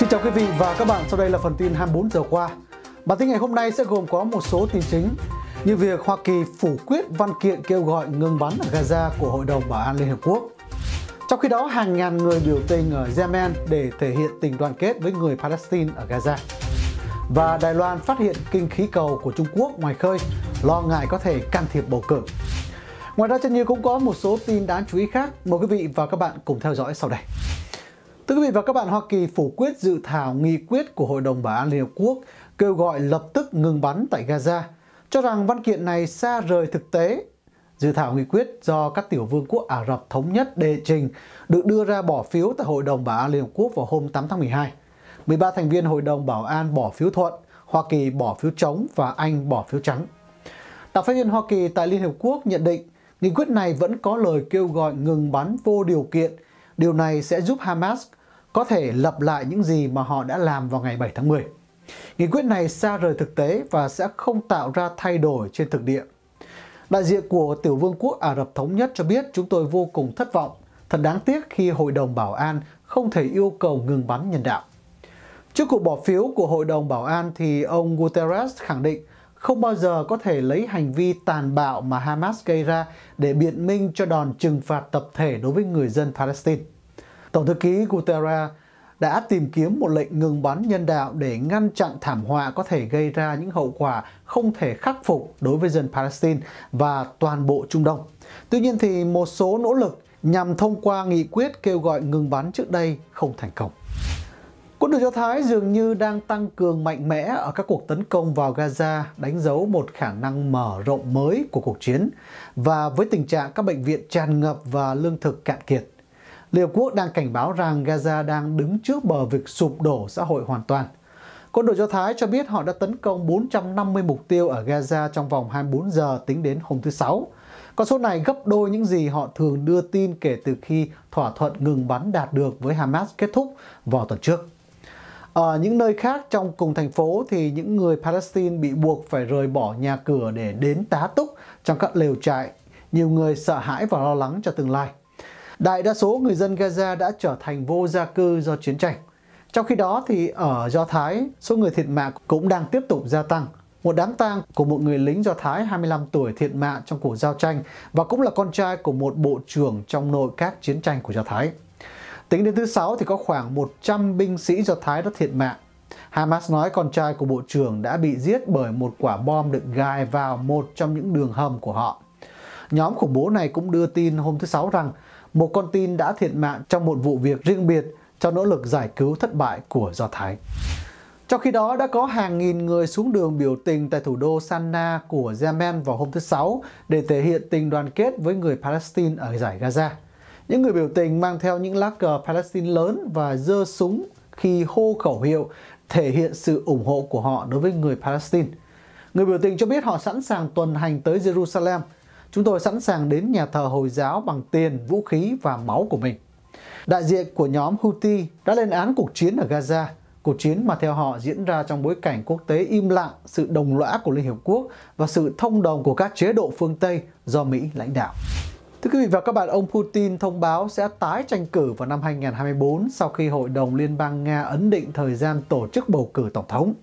Xin chào quý vị và các bạn, sau đây là phần tin 24 giờ qua. Bản tin ngày hôm nay sẽ gồm có một số tin chính như việc Hoa Kỳ phủ quyết văn kiện kêu gọi ngừng bắn ở Gaza của Hội đồng Bảo an Liên Hợp Quốc. Trong khi đó, hàng ngàn người biểu tình ở Yemen để thể hiện tình đoàn kết với người Palestine ở Gaza. Và Đài Loan phát hiện kinh khí cầu của Trung Quốc ngoài khơi, lo ngại có thể can thiệp bầu cử. Ngoài ra, trên như cũng có một số tin đáng chú ý khác. Mời quý vị và các bạn cùng theo dõi sau đây. Thưa quý vị và các bạn, Hoa Kỳ phủ quyết dự thảo nghị quyết của Hội đồng Bảo an Liên Hợp Quốc kêu gọi lập tức ngừng bắn tại Gaza, cho rằng văn kiện này xa rời thực tế. Dự thảo nghị quyết do các tiểu vương quốc Ả Rập Thống Nhất đề trình được đưa ra bỏ phiếu tại Hội đồng Bảo an Liên Hợp Quốc vào hôm 8 tháng 12. 13 thành viên Hội đồng Bảo an bỏ phiếu thuận, Hoa Kỳ bỏ phiếu chống và Anh bỏ phiếu trắng. Đặc phái viên Hoa Kỳ tại Liên Hợp Quốc nhận định nghị quyết này vẫn có lời kêu gọi ngừng bắn vô điều kiện. Điều này sẽ giúp Hamas có thể lập lại những gì mà họ đã làm vào ngày 7 tháng 10. Nghị quyết này xa rời thực tế và sẽ không tạo ra thay đổi trên thực địa. Đại diện của Tiểu vương quốc Ả Rập Thống Nhất cho biết chúng tôi vô cùng thất vọng. Thật đáng tiếc khi Hội đồng Bảo an không thể yêu cầu ngừng bắn nhân đạo. Trước cuộc bỏ phiếu của Hội đồng Bảo an thì ông Guterres khẳng định không bao giờ có thể lấy hành vi tàn bạo mà Hamas gây ra để biện minh cho đòn trừng phạt tập thể đối với người dân Palestine. Tổng thư ký Guterres đã tìm kiếm một lệnh ngừng bắn nhân đạo để ngăn chặn thảm họa có thể gây ra những hậu quả không thể khắc phục đối với dân Palestine và toàn bộ Trung Đông. Tuy nhiên thì một số nỗ lực nhằm thông qua nghị quyết kêu gọi ngừng bắn trước đây không thành công. Quân đội Do Thái dường như đang tăng cường mạnh mẽ ở các cuộc tấn công vào Gaza, đánh dấu một khả năng mở rộng mới của cuộc chiến và với tình trạng các bệnh viện tràn ngập và lương thực cạn kiệt. Liên Hợp Quốc đang cảnh báo rằng Gaza đang đứng trước bờ vực sụp đổ xã hội hoàn toàn. Quân đội Do Thái cho biết họ đã tấn công 450 mục tiêu ở Gaza trong vòng 24 giờ tính đến hôm thứ Sáu. Con số này gấp đôi những gì họ thường đưa tin kể từ khi thỏa thuận ngừng bắn đạt được với Hamas kết thúc vào tuần trước. Ở những nơi khác trong cùng thành phố thì những người Palestine bị buộc phải rời bỏ nhà cửa để đến tá túc trong các lều trại. Nhiều người sợ hãi và lo lắng cho tương lai. Đại đa số người dân Gaza đã trở thành vô gia cư do chiến tranh. Trong khi đó thì ở Do Thái, số người thiệt mạng cũng đang tiếp tục gia tăng. Một đám tang của một người lính Do Thái 25 tuổi thiệt mạng trong cuộc giao tranh và cũng là con trai của một bộ trưởng trong nội các chiến tranh của Do Thái. Tính đến thứ Sáu thì có khoảng 100 binh sĩ Do Thái đã thiệt mạng. Hamas nói con trai của bộ trưởng đã bị giết bởi một quả bom được gài vào một trong những đường hầm của họ. Nhóm khủng bố này cũng đưa tin hôm thứ Sáu rằng một con tin đã thiệt mạng trong một vụ việc riêng biệt cho nỗ lực giải cứu thất bại của Do Thái. Trong khi đó, đã có hàng nghìn người xuống đường biểu tình tại thủ đô Sanaa của Yemen vào hôm thứ Sáu để thể hiện tình đoàn kết với người Palestine ở giải Gaza. Những người biểu tình mang theo những lá cờ Palestine lớn và dơ súng khi hô khẩu hiệu thể hiện sự ủng hộ của họ đối với người Palestine. Người biểu tình cho biết họ sẵn sàng tuần hành tới Jerusalem Chúng tôi sẵn sàng đến nhà thờ Hồi giáo bằng tiền, vũ khí và máu của mình. Đại diện của nhóm Houthi đã lên án cuộc chiến ở Gaza, cuộc chiến mà theo họ diễn ra trong bối cảnh quốc tế im lặng, sự đồng lõa của Liên Hợp Quốc và sự thông đồng của các chế độ phương Tây do Mỹ lãnh đạo. Thưa quý vị và các bạn, ông Putin thông báo sẽ tái tranh cử vào năm 2024 sau khi Hội đồng Liên bang Nga ấn định thời gian tổ chức bầu cử tổng thống.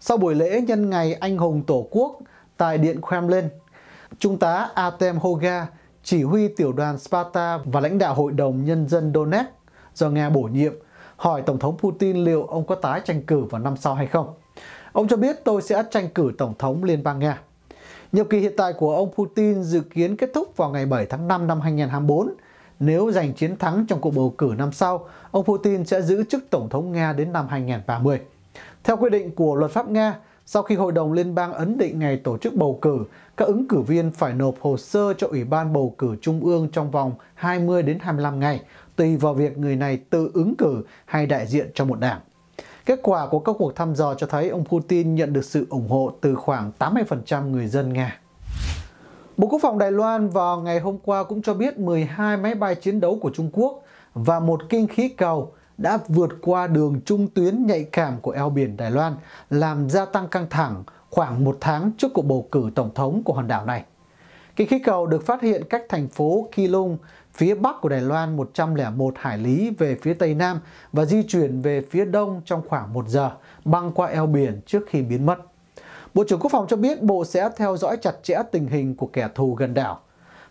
Sau buổi lễ nhân ngày anh hùng Tổ quốc tại Điện Kremlin, Trung tá Artem Hoga, chỉ huy tiểu đoàn Sparta và lãnh đạo Hội đồng Nhân dân Donetsk do Nga bổ nhiệm, hỏi Tổng thống Putin liệu ông có tái tranh cử vào năm sau hay không. Ông cho biết tôi sẽ tranh cử Tổng thống Liên bang Nga. Nhiệm kỳ hiện tại của ông Putin dự kiến kết thúc vào ngày 7 tháng 5 năm 2024. Nếu giành chiến thắng trong cuộc bầu cử năm sau, ông Putin sẽ giữ chức Tổng thống Nga đến năm 2030. Theo quy định của luật pháp Nga, sau khi Hội đồng Liên bang ấn định ngày tổ chức bầu cử, các ứng cử viên phải nộp hồ sơ cho Ủy ban bầu cử Trung ương trong vòng 20 đến 25 ngày, tùy vào việc người này tự ứng cử hay đại diện cho một đảng. Kết quả của các cuộc thăm dò cho thấy ông Putin nhận được sự ủng hộ từ khoảng 80% người dân Nga. Bộ Quốc phòng Đài Loan vào ngày hôm qua cũng cho biết 12 máy bay chiến đấu của Trung Quốc và một kinh khí cầu đã vượt qua đường trung tuyến nhạy cảm của eo biển Đài Loan, làm gia tăng căng thẳng khoảng một tháng trước cuộc bầu cử tổng thống của hòn đảo này. Kinh khí cầu được phát hiện cách thành phố Keelung phía bắc của Đài Loan 101 hải lý về phía tây nam và di chuyển về phía đông trong khoảng 1 giờ, băng qua eo biển trước khi biến mất. Bộ trưởng Quốc phòng cho biết Bộ sẽ theo dõi chặt chẽ tình hình của kẻ thù gần đảo.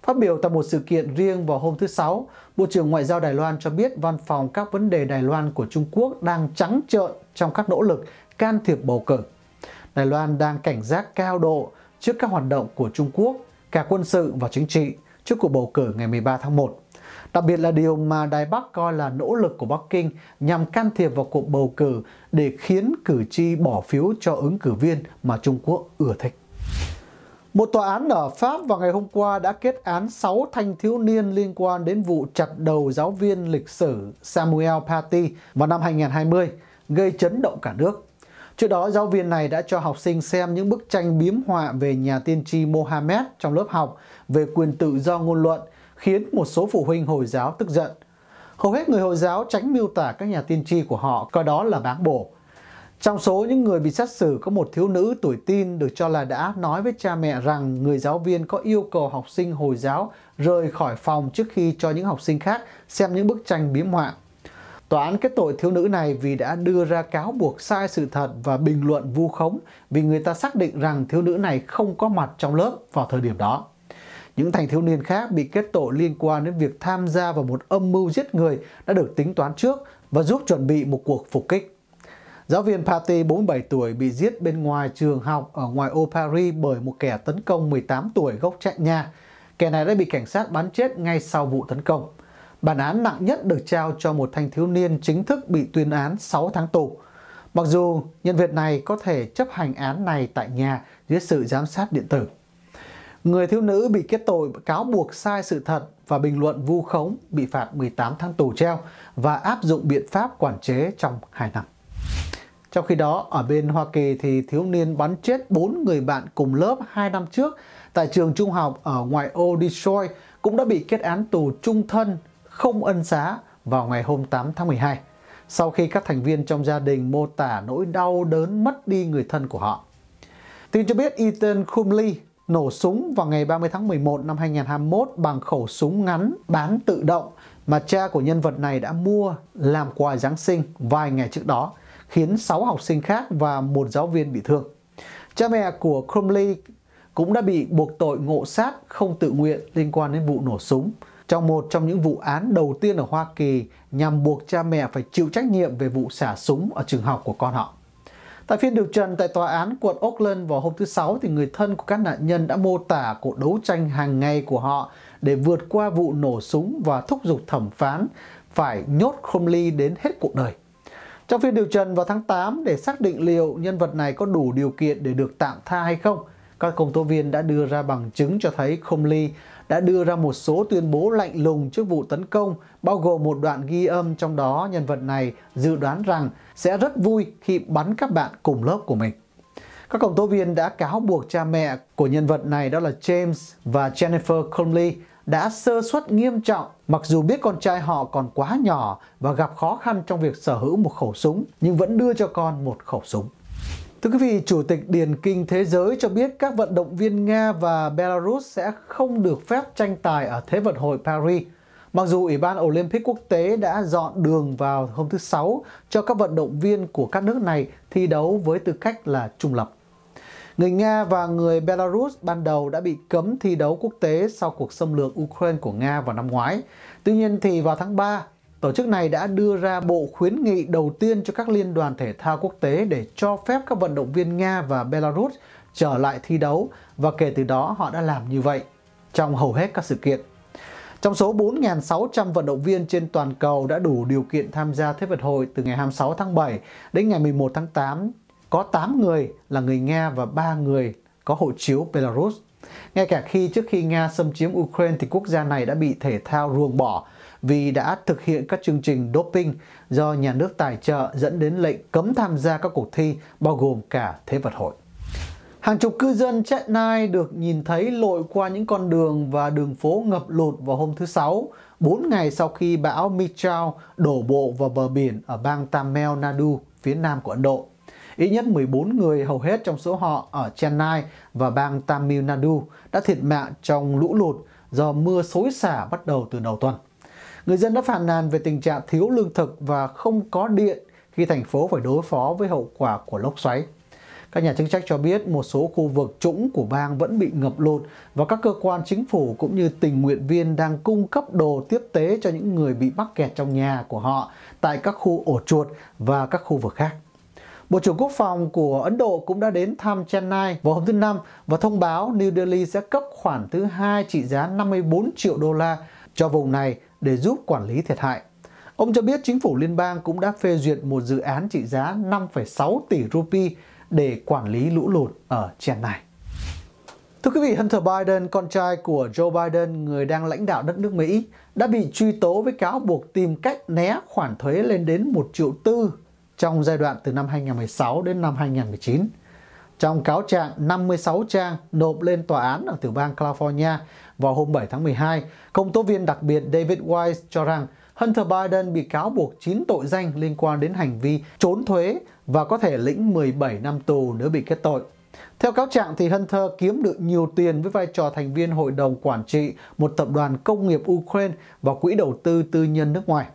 Phát biểu tại một sự kiện riêng vào hôm thứ Sáu, Bộ trưởng Ngoại giao Đài Loan cho biết văn phòng các vấn đề Đài Loan của Trung Quốc đang trắng trợn trong các nỗ lực can thiệp bầu cử. Đài Loan đang cảnh giác cao độ trước các hoạt động của Trung Quốc, cả quân sự và chính trị, trước cuộc bầu cử ngày 13 tháng 1. Đặc biệt là điều mà Đài Bắc coi là nỗ lực của Bắc Kinh nhằm can thiệp vào cuộc bầu cử để khiến cử tri bỏ phiếu cho ứng cử viên mà Trung Quốc ưa thích. Một tòa án ở Pháp vào ngày hôm qua đã kết án 6 thanh thiếu niên liên quan đến vụ chặt đầu giáo viên lịch sử Samuel Paty vào năm 2020, gây chấn động cả nước. Trước đó, giáo viên này đã cho học sinh xem những bức tranh biếm họa về nhà tiên tri Mohammed trong lớp học về quyền tự do ngôn luận, khiến một số phụ huynh Hồi giáo tức giận. Hầu hết người Hồi giáo tránh miêu tả các nhà tiên tri của họ coi đó là báng bổ. Trong số những người bị xét xử, có một thiếu nữ tuổi tin được cho là đã nói với cha mẹ rằng người giáo viên có yêu cầu học sinh Hồi giáo rời khỏi phòng trước khi cho những học sinh khác xem những bức tranh biếm họa. Tòa án kết tội thiếu nữ này vì đã đưa ra cáo buộc sai sự thật và bình luận vu khống vì người ta xác định rằng thiếu nữ này không có mặt trong lớp vào thời điểm đó. Những thanh thiếu niên khác bị kết tội liên quan đến việc tham gia vào một âm mưu giết người đã được tính toán trước và giúp chuẩn bị một cuộc phục kích. Giáo viên Pate 47 tuổi, bị giết bên ngoài trường học ở ngoài ô Paris bởi một kẻ tấn công 18 tuổi gốc chạy nha. Kẻ này đã bị cảnh sát bắn chết ngay sau vụ tấn công. Bản án nặng nhất được trao cho một thanh thiếu niên chính thức bị tuyên án 6 tháng tù. Mặc dù nhân vật này có thể chấp hành án này tại nhà dưới sự giám sát điện tử. Người thiếu nữ bị kết tội cáo buộc sai sự thật và bình luận vu khống bị phạt 18 tháng tù treo và áp dụng biện pháp quản chế trong 2 năm. Trong khi đó, ở bên Hoa Kỳ thì thiếu niên bắn chết 4 người bạn cùng lớp 2 năm trước tại trường trung học ở ngoại ô Detroit cũng đã bị kết án tù trung thân không ân xá vào ngày hôm 8 tháng 12 sau khi các thành viên trong gia đình mô tả nỗi đau đớn mất đi người thân của họ. Tin cho biết Ethan Kumley nổ súng vào ngày 30 tháng 11 năm 2021 bằng khẩu súng ngắn bán tự động mà cha của nhân vật này đã mua làm quà Giáng sinh vài ngày trước đó, khiến 6 học sinh khác và một giáo viên bị thương. Cha mẹ của Crumley cũng đã bị buộc tội ngộ sát không tự nguyện liên quan đến vụ nổ súng trong một trong những vụ án đầu tiên ở Hoa Kỳ nhằm buộc cha mẹ phải chịu trách nhiệm về vụ xả súng ở trường học của con họ. Tại phiên điều trần tại tòa án quận Oakland vào hôm thứ Sáu thì người thân của các nạn nhân đã mô tả cuộc đấu tranh hàng ngày của họ để vượt qua vụ nổ súng và thúc giục thẩm phán phải nhốt Crumley đến hết cuộc đời. Trong phiên điều trần vào tháng 8 để xác định liệu nhân vật này có đủ điều kiện để được tạm tha hay không, các công tố viên đã đưa ra bằng chứng cho thấy Crumley đã đưa ra một số tuyên bố lạnh lùng trước vụ tấn công, bao gồm một đoạn ghi âm trong đó nhân vật này dự đoán rằng sẽ rất vui khi bắn các bạn cùng lớp của mình. Các công tố viên đã cáo buộc cha mẹ của nhân vật này đó là James và Jennifer Conley đã sơ suất nghiêm trọng mặc dù biết con trai họ còn quá nhỏ và gặp khó khăn trong việc sở hữu một khẩu súng nhưng vẫn đưa cho con một khẩu súng. Thưa quý vị, Chủ tịch Điền Kinh Thế giới cho biết các vận động viên Nga và Belarus sẽ không được phép tranh tài ở Thế vận hội Paris. Mặc dù Ủy ban Olympic quốc tế đã dọn đường vào hôm thứ Sáu cho các vận động viên của các nước này thi đấu với tư cách là trung lập. Người Nga và người Belarus ban đầu đã bị cấm thi đấu quốc tế sau cuộc xâm lược Ukraine của Nga vào năm ngoái. Tuy nhiên thì vào tháng 3, Tổ chức này đã đưa ra bộ khuyến nghị đầu tiên cho các liên đoàn thể thao quốc tế để cho phép các vận động viên Nga và Belarus trở lại thi đấu và kể từ đó họ đã làm như vậy trong hầu hết các sự kiện. Trong số 4.600 vận động viên trên toàn cầu đã đủ điều kiện tham gia Thế vận hội từ ngày 26 tháng 7 đến ngày 11 tháng 8, có 8 người là người Nga và 3 người có hộ chiếu Belarus. Ngay cả khi trước khi Nga xâm chiếm Ukraine thì quốc gia này đã bị thể thao ruồng bỏ vì đã thực hiện các chương trình doping do nhà nước tài trợ dẫn đến lệnh cấm tham gia các cuộc thi bao gồm cả Thế vận hội. Hàng chục cư dân Chennai được nhìn thấy lội qua những con đường và đường phố ngập lụt vào hôm thứ Sáu, 4 ngày sau khi bão Michao đổ bộ vào bờ biển ở bang Tamil Nadu, phía nam của Ấn Độ. Ít nhất 14 người hầu hết trong số họ ở Chennai và bang Tamil Nadu đã thiệt mạng trong lũ lụt do mưa xối xả bắt đầu từ đầu tuần. Người dân đã phàn nàn về tình trạng thiếu lương thực và không có điện khi thành phố phải đối phó với hậu quả của lốc xoáy. Các nhà chức trách cho biết một số khu vực trũng của bang vẫn bị ngập lụt và các cơ quan chính phủ cũng như tình nguyện viên đang cung cấp đồ tiếp tế cho những người bị mắc kẹt trong nhà của họ tại các khu ổ chuột và các khu vực khác. Bộ trưởng Quốc phòng của Ấn Độ cũng đã đến thăm Chennai vào hôm thứ Năm và thông báo New Delhi sẽ cấp khoản thứ hai trị giá 54 triệu đô la cho vùng này để giúp quản lý thiệt hại. Ông cho biết chính phủ liên bang cũng đã phê duyệt một dự án trị giá 5,6 tỷ rupee để quản lý lũ lụt ở Chennai. Thưa quý vị, Hunter Biden, con trai của Joe Biden, người đang lãnh đạo đất nước Mỹ, đã bị truy tố với cáo buộc tìm cách né khoản thuế lên đến 1 triệu tư trong giai đoạn từ năm 2016 đến năm 2019. Trong cáo trạng 56 trang nộp lên tòa án ở tiểu bang California vào hôm 7 tháng 12, công tố viên đặc biệt David Weiss cho rằng Hunter Biden bị cáo buộc 9 tội danh liên quan đến hành vi trốn thuế và có thể lĩnh 17 năm tù nếu bị kết tội. Theo cáo trạng thì Hunter kiếm được nhiều tiền với vai trò thành viên hội đồng quản trị một tập đoàn công nghiệp Ukraine và quỹ đầu tư tư nhân nước ngoài.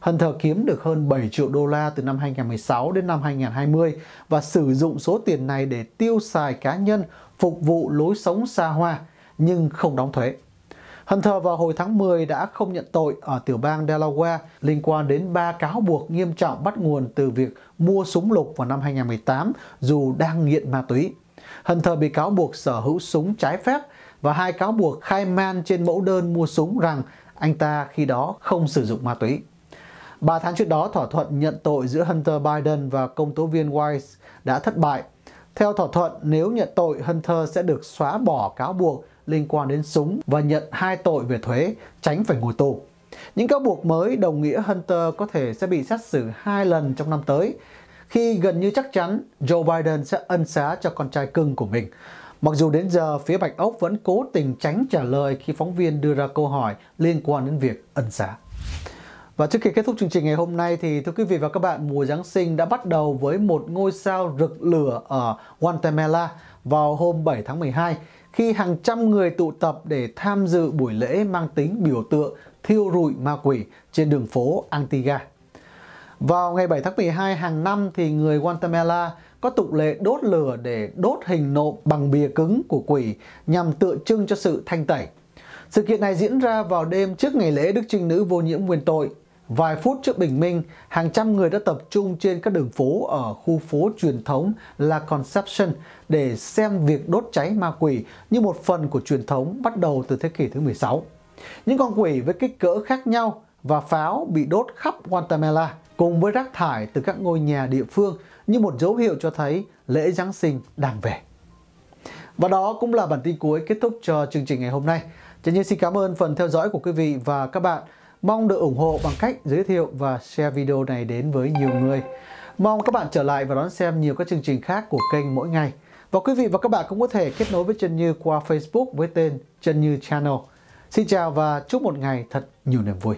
Hunter kiếm được hơn 7 triệu đô la từ năm 2016 đến năm 2020 và sử dụng số tiền này để tiêu xài cá nhân, phục vụ lối sống xa hoa nhưng không đóng thuế. Hunter vào hồi tháng 10 đã không nhận tội ở tiểu bang Delaware liên quan đến ba cáo buộc nghiêm trọng bắt nguồn từ việc mua súng lục vào năm 2018 dù đang nghiện ma túy. Hunter bị cáo buộc sở hữu súng trái phép và hai cáo buộc khai man trên mẫu đơn mua súng rằng anh ta khi đó không sử dụng ma túy. Ba tháng trước đó, thỏa thuận nhận tội giữa Hunter Biden và công tố viên Weiss đã thất bại. Theo thỏa thuận, nếu nhận tội, Hunter sẽ được xóa bỏ cáo buộc liên quan đến súng và nhận hai tội về thuế, tránh phải ngồi tù. Những cáo buộc mới đồng nghĩa Hunter có thể sẽ bị xét xử hai lần trong năm tới, khi gần như chắc chắn Joe Biden sẽ ân xá cho con trai cưng của mình. Mặc dù đến giờ phía Bạch Ốc vẫn cố tình tránh trả lời khi phóng viên đưa ra câu hỏi liên quan đến việc ân xá. Và trước khi kết thúc chương trình ngày hôm nay thì thưa quý vị và các bạn, mùa Giáng sinh đã bắt đầu với một ngôi sao rực lửa ở Guatemala vào hôm 7 tháng 12 khi hàng trăm người tụ tập để tham dự buổi lễ mang tính biểu tượng thiêu rụi ma quỷ trên đường phố Antigua. Vào ngày 7 tháng 12 hàng năm thì người Guatemala có tục lệ đốt lửa để đốt hình nộm bằng bìa cứng của quỷ nhằm tượng trưng cho sự thanh tẩy. Sự kiện này diễn ra vào đêm trước ngày lễ Đức Trinh Nữ vô nhiễm nguyên tội Vài phút trước bình minh, hàng trăm người đã tập trung trên các đường phố ở khu phố truyền thống La Conception để xem việc đốt cháy ma quỷ như một phần của truyền thống bắt đầu từ thế kỷ thứ 16. Những con quỷ với kích cỡ khác nhau và pháo bị đốt khắp Guatemala cùng với rác thải từ các ngôi nhà địa phương như một dấu hiệu cho thấy lễ Giáng sinh đang về. Và đó cũng là bản tin cuối kết thúc cho chương trình ngày hôm nay. Chân Nhiên xin cảm ơn phần theo dõi của quý vị và các bạn. Mong được ủng hộ bằng cách giới thiệu và share video này đến với nhiều người. Mong các bạn trở lại và đón xem nhiều các chương trình khác của kênh mỗi ngày. Và quý vị và các bạn cũng có thể kết nối với Trần Như qua Facebook với tên Trần Như Channel. Xin chào và chúc một ngày thật nhiều niềm vui.